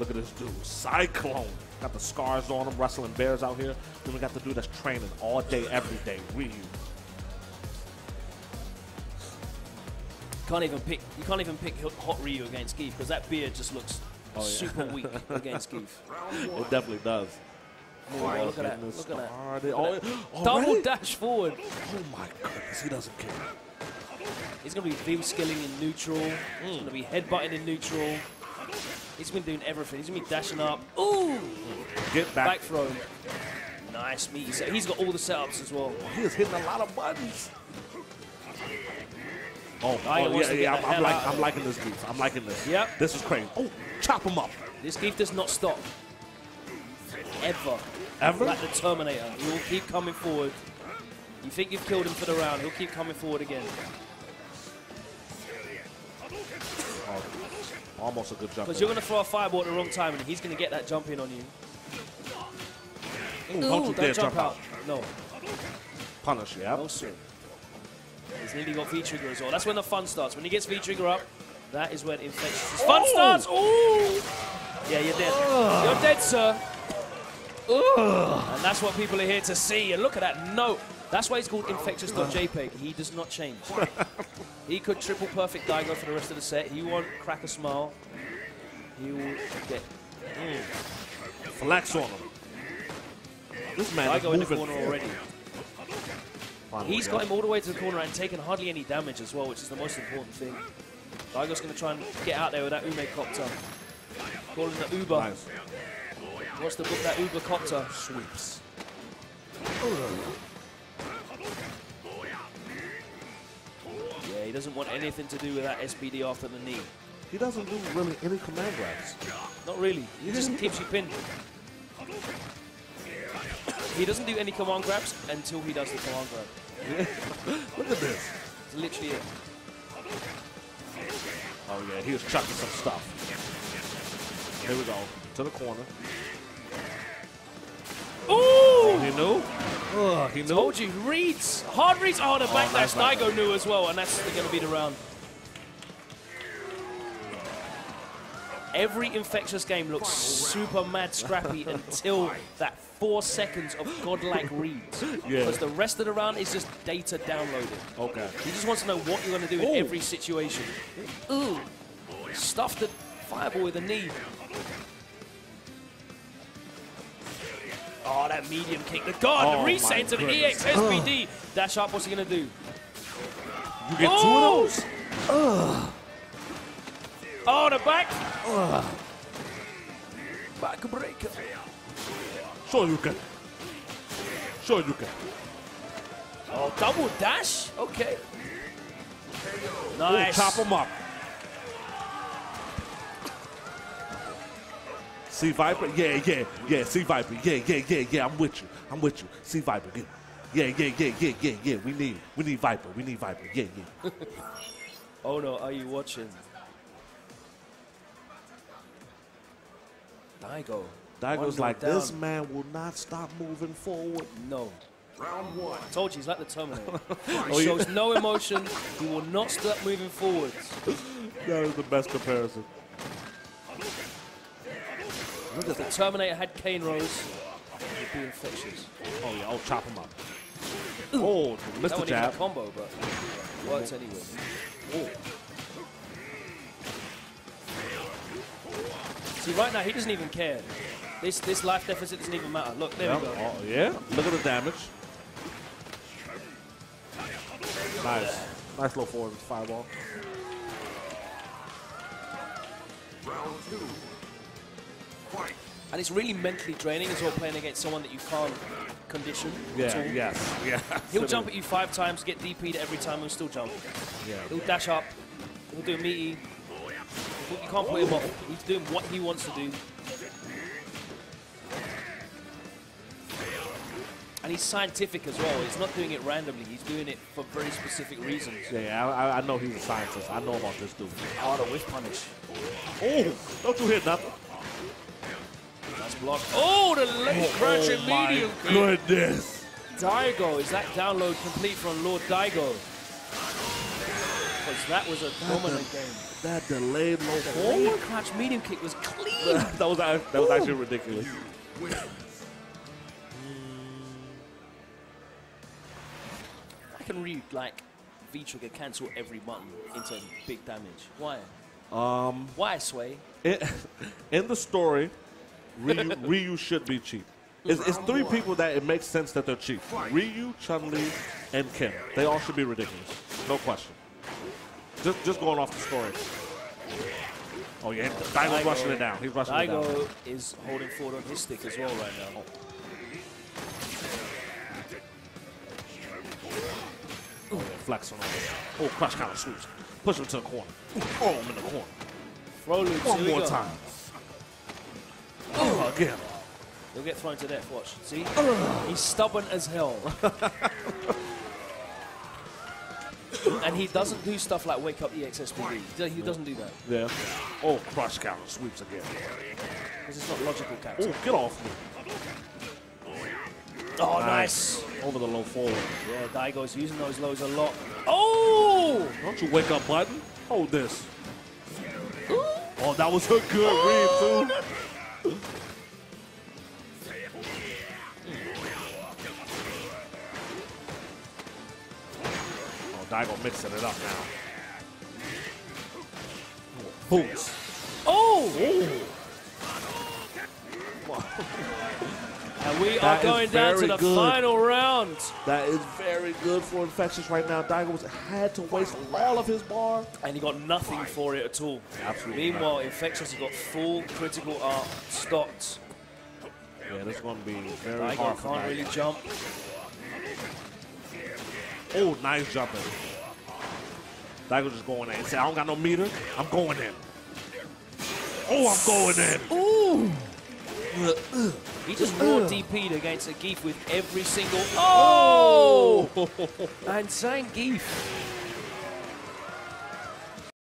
Look at this dude, Cyclone. Got the scars on him, wrestling bears out here. Then we got the dude that's training all day, every day, Ryu. Can't even pick. You can't even pick Hot Ryu against Gief because that beard just looks Oh, yeah. super weak against Gief. It definitely does. Oh, look at that! Look at that! Oh, Double dash forward. Oh my goodness, he doesn't care. He's going to be beam skilling in neutral. He's hmm. going to be headbutting in neutral. He's been doing everything. He's been dashing up. Ooh! Get back. Back throw. Nice meaty set. He's got all the setups as well. He is hitting a lot of buttons. Oh, oh yeah, yeah. I'm, I'm, like, I'm liking this beef. I'm liking this. Yep. This is crazy. Oh, chop him up. This Gief does not stop. Ever. Ever? Like the Terminator. He will keep coming forward. You think you've killed him for the round, he'll keep coming forward again. Almost a good jump. Because you're going to throw a fireball at the wrong time and he's going to get that jump in on you. Ooh, don't you dare jump jump out. out. No, Punish, yeah. no sir. He's nearly got V-trigger as well. That's when the fun starts. When he gets V-trigger up, that is when Infexious. Fun Oh! starts! Ooh! Yeah, you're dead. You're dead, sir. And that's what people are here to see. And look at that note. That's why he's called Infexious.jpg. He does not change. he could triple perfect Daigo for the rest of the set. He won't crack a smile. He will get Flex on him. This man is Daigo in the corner already. Finally, He's yeah. got him all the way to the corner and taken hardly any damage as well, which is the most important thing. Daigo's going to try and get out there with that Ume Copter. Call him the Uber. Nice. What's the book that Uber Copter sweeps? Yeah, he doesn't want anything to do with that SPD after the knee. He doesn't do really any command grabs. Not really. He just keeps you pinned. He doesn't do any command grabs until he does the command grab. Look at this. It's literally it. Oh yeah, he was chucking some stuff. Here we go. To the corner. Ooh! Oh, he knew? Oh, he knew? Told you, reads. Hard reads. Oh, the backdash. nice back Daigo knew as well, and that's going to be the round. Every Infexious game looks super mad scrappy until that four seconds of godlike reads. Yeah. Because the rest of the round is just data downloaded. Okay. He just wants to know what you're going to do in every situation. Ooh. Stuff the fireball with a knee. Oh, that medium kick. The guard, Oh, the my reset into the goodness. EX SPD. Dash up, what's he going to do? You get Oh! two of those? Oh, the back. Back breaker. Sure you can. Sure you can. Oh, double dash? Okay. Ooh, Nice. chop him up. See Viper? Yeah, yeah, yeah. See Viper? Yeah, yeah, yeah, yeah. I'm with you. I'm with you. See Viper? Yeah, yeah, yeah, yeah, yeah, yeah. yeah. We need, we need Viper. We need Viper. Yeah, yeah. Oh, no, are you watching? Daigo. Daigo's like, down. this man will not stop moving forward. No. Round one. I told you, he's like the Terminator. Oh, he yeah. shows no emotion. He will not stop moving forwards. That is the best comparison. Look at the Terminator had cane Rose. He'd be Infexious. Oh, yeah, I'll chop him up. Oh, That missed the wasn't even a jab. combo, but it works anyway. Oh. See, right now, he doesn't even care. This this life deficit doesn't even matter. Look, there Yeah. we go. Oh, yeah. Look at the damage. Nice. Nice little forward fireball. Round two. Fight. And it's really mentally draining as well playing against someone that you can't condition. Yeah, yes, yeah. He'll jump at you five times, get DP'd every time, and still jump. Yeah. He'll dash up. He'll do a meaty. You can't put him off. He's doing what he wants to do. And he's scientific as well. He's not doing it randomly. He's doing it for very specific reasons. Yeah, yeah, I, I know he's a scientist. I know about this dude. Oh, the whiff punish. Oh, don't you hit nothing. Nice block. Oh, the leg crunching my medium. kick. goodness. Daigo, is that download complete from Lord Daigo? because that was a dominant game. That delayed low forward. late crouch medium kick was clean. that was that was actually ridiculous. I can read like V trigger cancel every button into big damage. Why? Um, Why sway? in, in the story, Ryu, Ryu should be cheap. It's, it's three people that it makes sense that they're cheap. Ryu, Chun Li, and Kim. They all should be ridiculous. No question. Just just going off the story. Oh yeah, Daigo's rushing it down. He's rushing it down. Daigo is holding forward on his stick as well right now. Oh, yeah, flexing on him. Oh, crush counter sweeps. Push him to the corner. Oh, him in the corner. Throw. One more time. Oh, again. He'll get thrown to death. Watch. See? He's stubborn as hell. and he doesn't do stuff like wake up EXSPD. He doesn't do that Yeah. Oh, crush counter sweeps again. because it's not logical character. Oh, get off me. Oh, nice. Over the low forward. Yeah, Daigo's using those lows a lot. Oh! Don't you wake up button. Hold this. Oh, that was a good read, too. Daigo mixing it up now. Boots. Oh! oh! And we That are going down to the good. final round. That is very good for Infexious right now. Daigo had to waste all of his bar. And he got nothing for it at all. Absolutely Meanwhile, Infexious has got full critical art stocked. Yeah, this is going to be very Daigo hard can't really jump. Oh, nice jumping. Daigo just going in. He said, I don't got no meter. I'm going in. Oh, I'm going in. He just raw DP'd against a Gief with every single. Oh! And Zangief